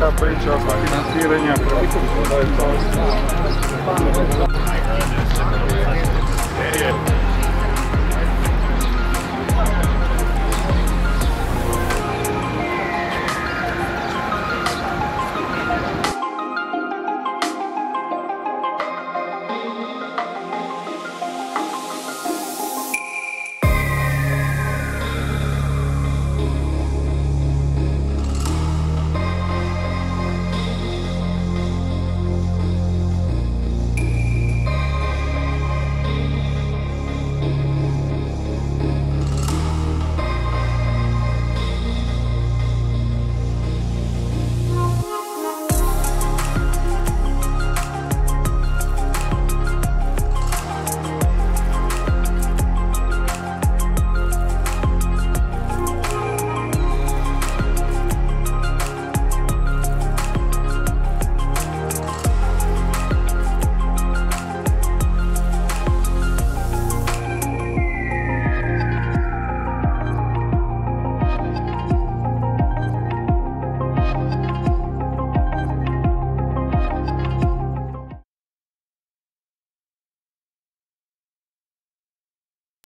ta priča oko financiranja projekta.